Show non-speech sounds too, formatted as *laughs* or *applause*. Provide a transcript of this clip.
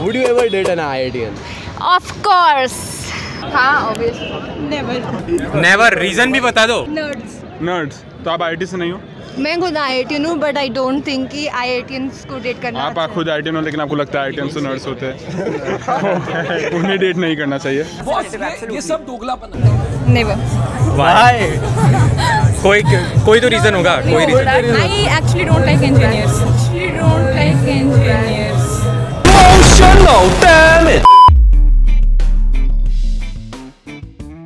Would you ever date an IITian? Of course. हाँ obviously. Never. Never. Reason भी बता दो Nerds. Nerds. तो आप आईआईटी से नहीं हो मैं खुद आई हूँ बट आई डोंट थिंक कि आई को डेट करना आप अच्छा आप खुद आई हो लेकिन आपको लगता है आई से नर्स होते हैं *laughs* उन्हें डेट नहीं करना चाहिए ये सब दोगलापन नेवर वाई कोई कोई तो रीजन होगा कोई reason I actually don't like engineers.